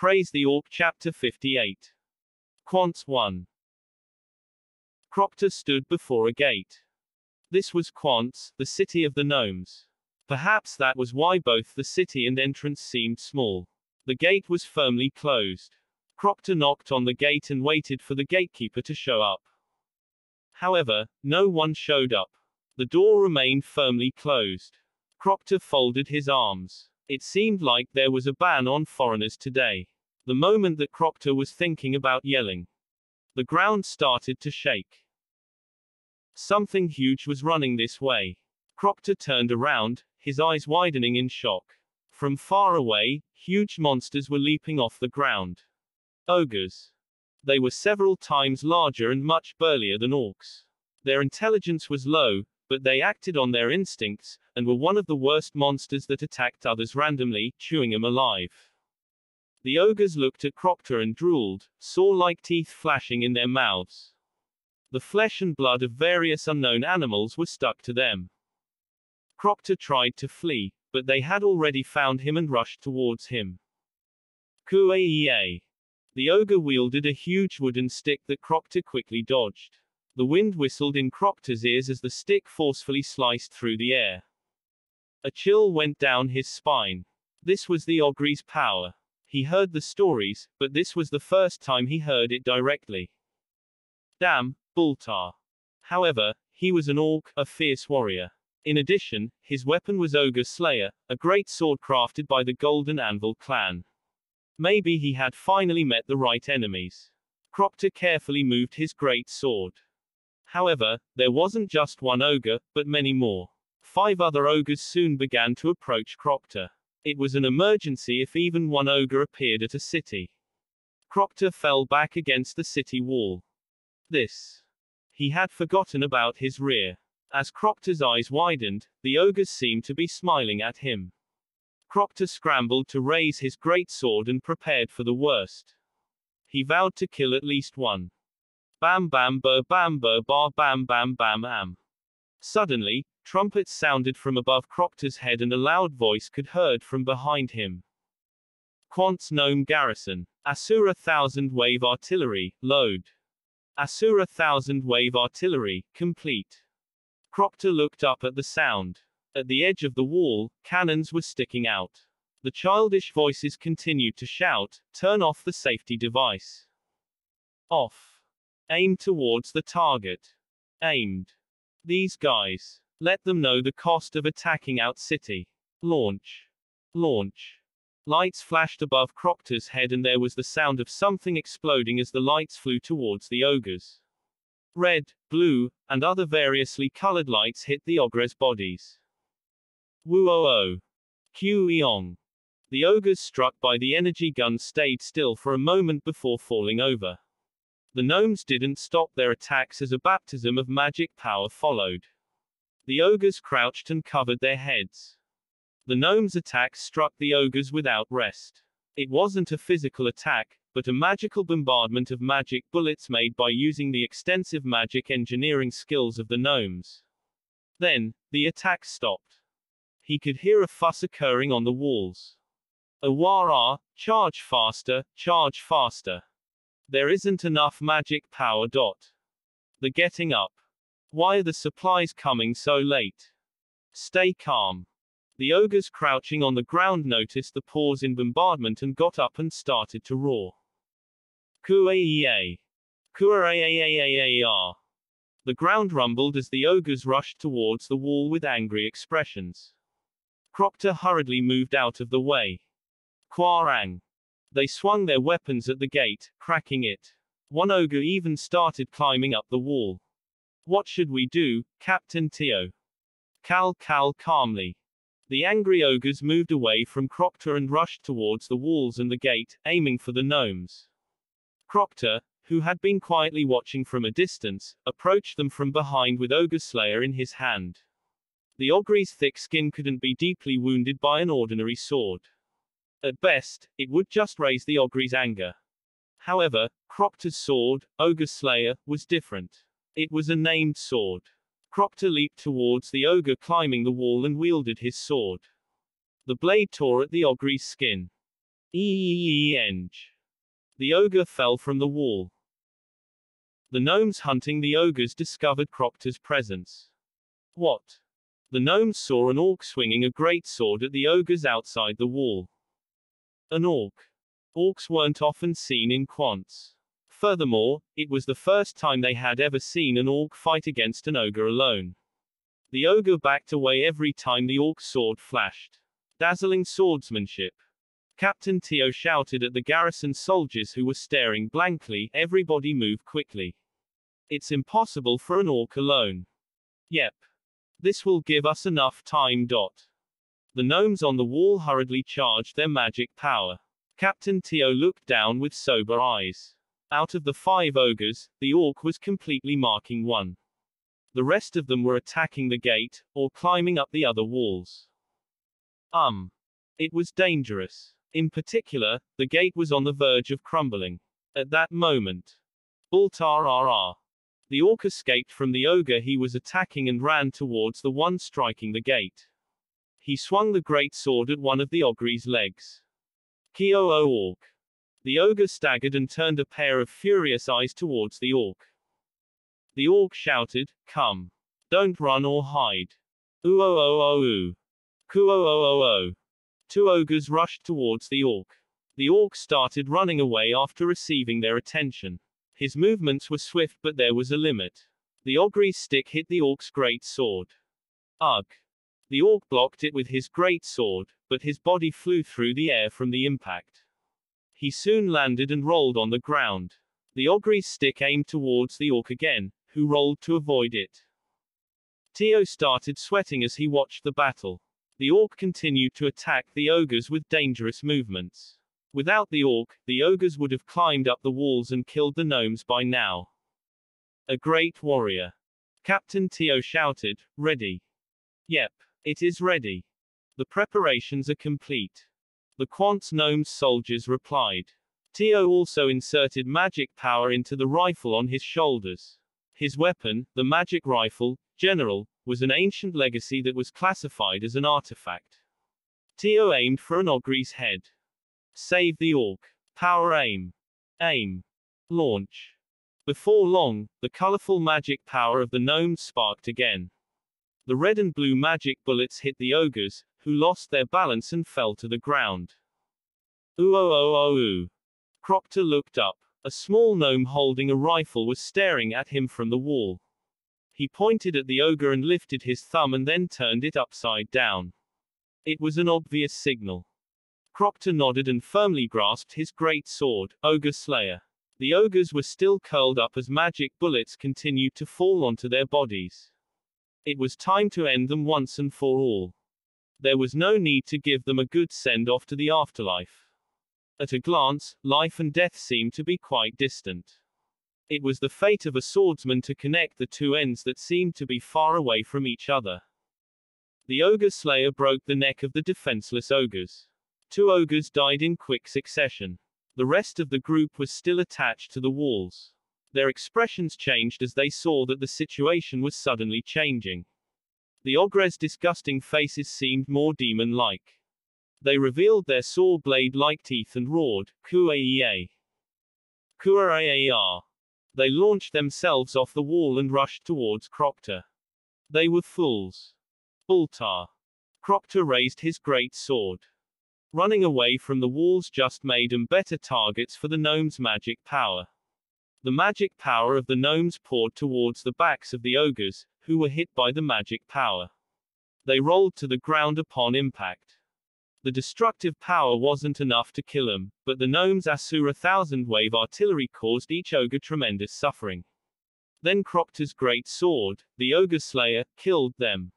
Praise the Orc Chapter 58. Quantes 1. Crocta stood before a gate. This was Quantes, the city of the gnomes. Perhaps that was why both the city and entrance seemed small. The gate was firmly closed. Crocta knocked on the gate and waited for the gatekeeper to show up. However, no one showed up. The door remained firmly closed. Crocta folded his arms. It seemed like there was a ban on foreigners today. The moment that Crocta was thinking about yelling, the ground started to shake. Something huge was running this way. Crocta turned around, his eyes widening in shock. From far away, huge monsters were leaping off the ground. Ogres. They were several times larger and much burlier than orcs. Their intelligence was low, but they acted on their instincts, and were one of the worst monsters that attacked others randomly, chewing them alive. The ogres looked at Crocta and drooled, saw-like teeth flashing in their mouths. The flesh and blood of various unknown animals were stuck to them. Crocta tried to flee, but they had already found him and rushed towards him. Kuaea. The ogre wielded a huge wooden stick that Crocta quickly dodged. The wind whistled in Crocta's ears as the stick forcefully sliced through the air. A chill went down his spine. This was the Ogre's power. He heard the stories, but this was the first time he heard it directly. Damn, Bultar. However, he was an orc, a fierce warrior. In addition, his weapon was Ogre Slayer, a great sword crafted by the Golden Anvil clan. Maybe he had finally met the right enemies. Crocta carefully moved his great sword. However, there wasn't just one ogre, but many more. Five other ogres soon began to approach Crocta. It was an emergency if even one ogre appeared at a city. Crocta fell back against the city wall. This. He had forgotten about his rear. As Crocta's eyes widened, the ogres seemed to be smiling at him. Crocta scrambled to raise his great sword and prepared for the worst. He vowed to kill at least one. Bam bam bur bam bur bar bam bam bam am. Suddenly, trumpets sounded from above Crocta's head and a loud voice could heard from behind him. Quant's Gnome Garrison. Asura Thousand Wave Artillery, load. Asura Thousand Wave Artillery, complete. Crocta looked up at the sound. At the edge of the wall, cannons were sticking out. The childish voices continued to shout, turn off the safety device. Off. Aim towards the target. Aimed. These guys. Let them know the cost of attacking out city. Launch. Launch. Lights flashed above Crocta's head and there was the sound of something exploding as the lights flew towards the ogres. Red, blue, and other variously colored lights hit the ogres' bodies. Woo-oh-oh. Q-eong. The ogres struck by the energy gun stayed still for a moment before falling over. The gnomes didn't stop their attacks as a baptism of magic power followed. The ogres crouched and covered their heads. The gnomes' attack struck the ogres without rest. It wasn't a physical attack, but a magical bombardment of magic bullets made by using the extensive magic engineering skills of the gnomes. Then, the attack stopped. He could hear a fuss occurring on the walls. Awara, charge faster, charge faster. There isn't enough magic power. Dot. The getting up. Why are the supplies coming so late? Stay calm. The ogres crouching on the ground noticed the pause in bombardment and got up and started to roar. Kuaea. Kuaaaaaar. The ground rumbled as the ogres rushed towards the wall with angry expressions. Crocta hurriedly moved out of the way. Quarang. They swung their weapons at the gate, cracking it. One ogre even started climbing up the wall. What should we do, Captain Tio? Cal Cal calmly. The angry ogres moved away from Crocta and rushed towards the walls and the gate, aiming for the gnomes. Crocta, who had been quietly watching from a distance, approached them from behind with Ogre Slayer in his hand. The ogre's thick skin couldn't be deeply wounded by an ordinary sword. At best, it would just raise the ogre's anger. However, Crocta's sword, Ogre Slayer, was different. It was a named sword. Crocta leaped towards the ogre climbing the wall and wielded his sword. The blade tore at the ogre's skin. Eeng. The ogre fell from the wall. The gnomes hunting the ogres discovered Crocta's presence. What? The gnomes saw an orc swinging a great sword at the ogres outside the wall. An orc. Orcs weren't often seen in Quantes. Furthermore, it was the first time they had ever seen an orc fight against an ogre alone. The ogre backed away every time the orc's sword flashed. Dazzling swordsmanship. Captain Tio shouted at the garrison soldiers who were staring blankly, everybody move quickly. It's impossible for an orc alone. Yep. This will give us enough time. Dot. The gnomes on the wall hurriedly charged their magic power. Captain Tio looked down with sober eyes. Out of the five ogres, the orc was completely marking one. The rest of them were attacking the gate, or climbing up the other walls. Um. It was dangerous. In particular, the gate was on the verge of crumbling. At that moment. Baltar RR. The orc escaped from the ogre he was attacking and ran towards the one striking the gate. He swung the great sword at one of the ogre's legs. Kyo Orc. The ogre staggered and turned a pair of furious eyes towards the orc. The orc shouted, Come. Don't run or hide. Ooh oh oh oh ooh. Kuo oh, oh oh oh. Two ogres rushed towards the orc. The orc started running away after receiving their attention. His movements were swift but there was a limit. The ogre's stick hit the orc's great sword. Ugh. The orc blocked it with his great sword, but his body flew through the air from the impact. He soon landed and rolled on the ground. The ogre's stick aimed towards the orc again, who rolled to avoid it. Tio started sweating as he watched the battle. The orc continued to attack the ogres with dangerous movements. Without the orc, the ogres would have climbed up the walls and killed the gnomes by now. A great warrior. Captain Tio shouted, Ready. Yep. It is ready. The preparations are complete. The Quant's gnomes soldiers replied. Tio also inserted magic power into the rifle on his shoulders. His weapon, the magic rifle, General, was an ancient legacy that was classified as an artifact. Tio aimed for an ogre's head. Save the orc. Power aim. Aim. Launch. Before long, the colorful magic power of the gnomes sparked again. The red and blue magic bullets hit the ogres, who lost their balance and fell to the ground. Ooh oh oh oh ooh. Crocta looked up. A small gnome holding a rifle was staring at him from the wall. He pointed at the ogre and lifted his thumb and then turned it upside down. It was an obvious signal. Crocta nodded and firmly grasped his great sword, Ogre Slayer. The ogres were still curled up as magic bullets continued to fall onto their bodies. It was time to end them once and for all. There was no need to give them a good send off to the afterlife. At a glance, life and death seemed to be quite distant. It was the fate of a swordsman to connect the two ends that seemed to be far away from each other. The ogre slayer broke the neck of the defenseless ogres. Two ogres died in quick succession. The rest of the group was still attached to the walls. Their expressions changed as they saw that the situation was suddenly changing. The ogres' disgusting faces seemed more demon-like. They revealed their saw blade-like teeth and roared, Kuaea. Kuaea. They launched themselves off the wall and rushed towards Crocta. They were fools. Baltar. Crocta raised his great sword. Running away from the walls just made them better targets for the gnome's magic power. The magic power of the gnomes poured towards the backs of the ogres, who were hit by the magic power. They rolled to the ground upon impact. The destructive power wasn't enough to kill them, but the gnome's Asura thousand wave artillery caused each ogre tremendous suffering. Then Crocta's great sword, the ogre slayer, killed them.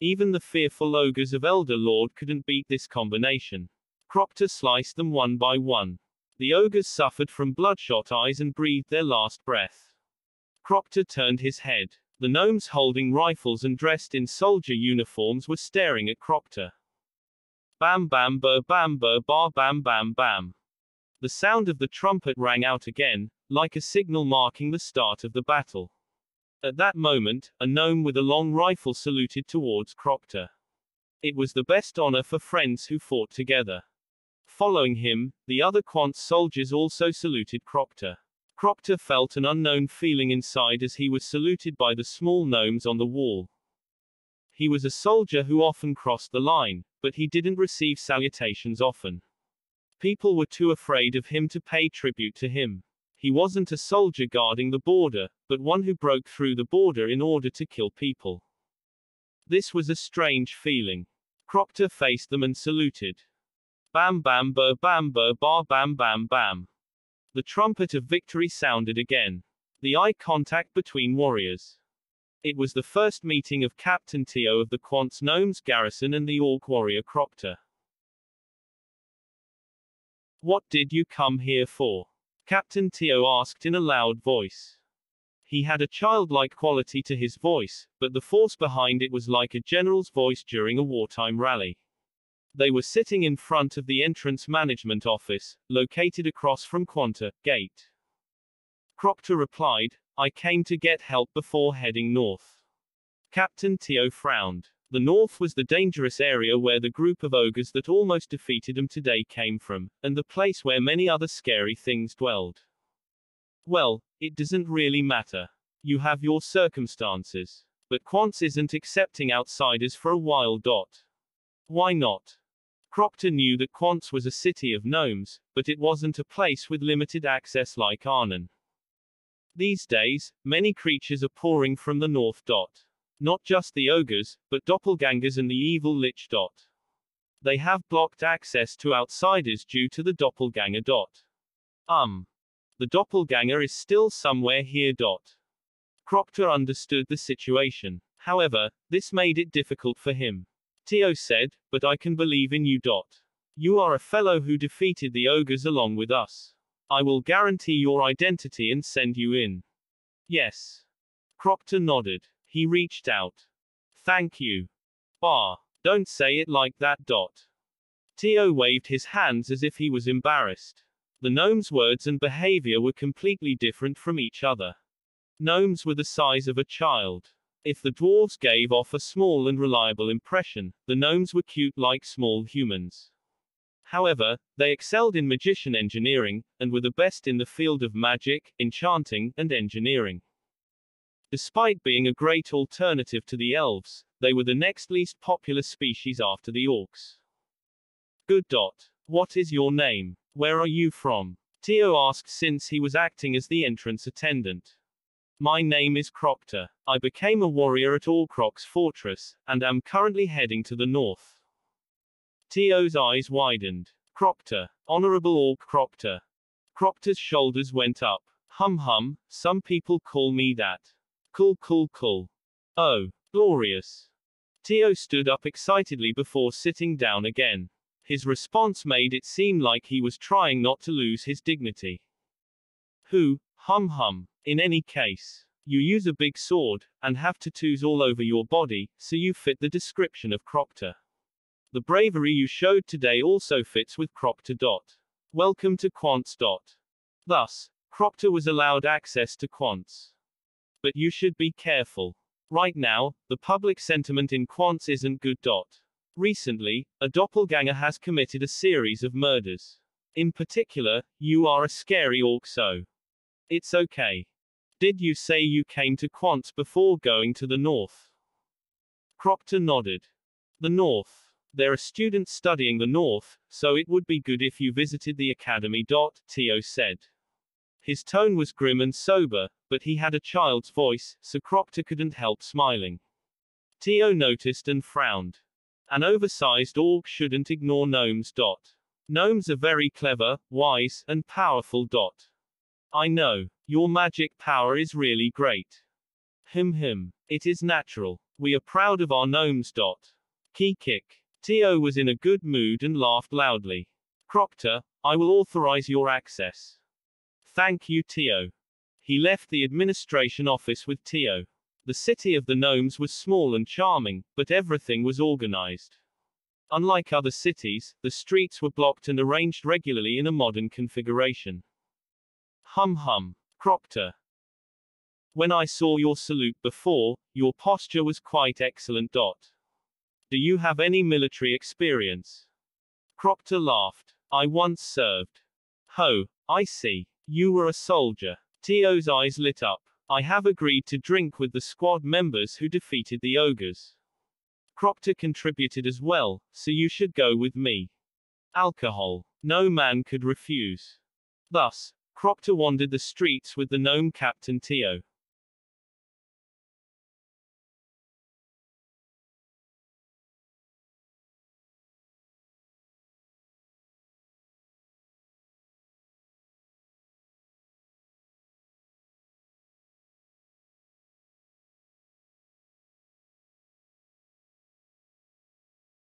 Even the fearful ogres of Elder Lord couldn't beat this combination. Crocta sliced them one by one. The ogres suffered from bloodshot eyes and breathed their last breath. Crocta turned his head. The gnomes holding rifles and dressed in soldier uniforms were staring at Crocta. Bam bam bur bam bur bar bam bam bam. The sound of the trumpet rang out again, like a signal marking the start of the battle. At that moment, a gnome with a long rifle saluted towards Crocta. It was the best honor for friends who fought together. Following him, the other Quantes soldiers also saluted Crocta. Crocta felt an unknown feeling inside as he was saluted by the small gnomes on the wall. He was a soldier who often crossed the line, but he didn't receive salutations often. People were too afraid of him to pay tribute to him. He wasn't a soldier guarding the border, but one who broke through the border in order to kill people. This was a strange feeling. Crocta faced them and saluted. Bam bam bur bam bur bar bam bam bam. The trumpet of victory sounded again. The eye contact between warriors. It was the first meeting of Captain Tio of the Quantes Gnomes garrison and the Orc warrior Crocta. What did you come here for? Captain Tio asked in a loud voice. He had a childlike quality to his voice, but the force behind it was like a general's voice during a wartime rally. They were sitting in front of the entrance management office, located across from Quanta Gate. Crocta replied, I came to get help before heading north. Captain Tio frowned. The north was the dangerous area where the group of ogres that almost defeated him today came from, and the place where many other scary things dwelled. Well, it doesn't really matter. You have your circumstances. But Quantes isn't accepting outsiders for a while. Dot. Why not? Crocta knew that Quantes was a city of gnomes, but it wasn't a place with limited access like Arnon. These days, many creatures are pouring from the north. Dot. Not just the ogres, but doppelgangers and the evil lich. Dot. They have blocked access to outsiders due to the doppelganger. Dot. Um. The doppelganger is still somewhere here. Dot. Crocta understood the situation. However, this made it difficult for him. Tio said, but I can believe in you. Dot. You are a fellow who defeated the ogres along with us. I will guarantee your identity and send you in. Yes. Crocta nodded. He reached out. Thank you. Bah. Don't say it like that. Dot. Tio waved his hands as if he was embarrassed. The gnome's words and behavior were completely different from each other. Gnomes were the size of a child. If the dwarves gave off a small and reliable impression, the gnomes were cute like small humans. However, they excelled in magician engineering, and were the best in the field of magic, enchanting, and engineering. Despite being a great alternative to the elves, they were the next least popular species after the orcs. Good dot. What is your name? Where are you from? Tio asked since he was acting as the entrance attendant. My name is Crocta. I became a warrior at Orcrox Fortress, and am currently heading to the north. Tio's eyes widened. Crocta. Honorable Orc Crocta. Crocta's shoulders went up. Hum hum, some people call me that. Cool cool cool. Oh, glorious. Tio stood up excitedly before sitting down again. His response made it seem like he was trying not to lose his dignity. Who, hum hum, in any case, you use a big sword, and have tattoos all over your body, so you fit the description of Crocta. The bravery you showed today also fits with Crocta. Dot. Welcome to Quantes. Thus, Crocta was allowed access to Quantes. But you should be careful. Right now, the public sentiment in Quantes isn't good. Recently, a doppelganger has committed a series of murders. In particular, you are a scary orc so. It's okay. Did you say you came to Quantes before going to the north? Crocta nodded. The north. There are students studying the north, so it would be good if you visited the academy. Tio said. His tone was grim and sober, but he had a child's voice, so Crocta couldn't help smiling. Tio noticed and frowned. An oversized orc shouldn't ignore gnomes. Gnomes are very clever, wise, and powerful. I know. Your magic power is really great. Him him. It is natural. We are proud of our gnomes. Key kick. Tio was in a good mood and laughed loudly. Crocta, I will authorize your access. Thank you, Tio. He left the administration office with Tio. The city of the gnomes was small and charming, but everything was organized. Unlike other cities, the streets were blocked and arranged regularly in a modern configuration. Hum hum. Crocta. When I saw your salute before, your posture was quite excellent. Dot. Do you have any military experience? Crocta laughed. I once served. Ho, I see. You were a soldier. Tio's eyes lit up. I have agreed to drink with the squad members who defeated the ogres. Crocta contributed as well, so you should go with me. Alcohol. No man could refuse. Thus, Crocta wandered the streets with the gnome captain Tio.